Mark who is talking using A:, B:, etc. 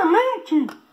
A: a monkey.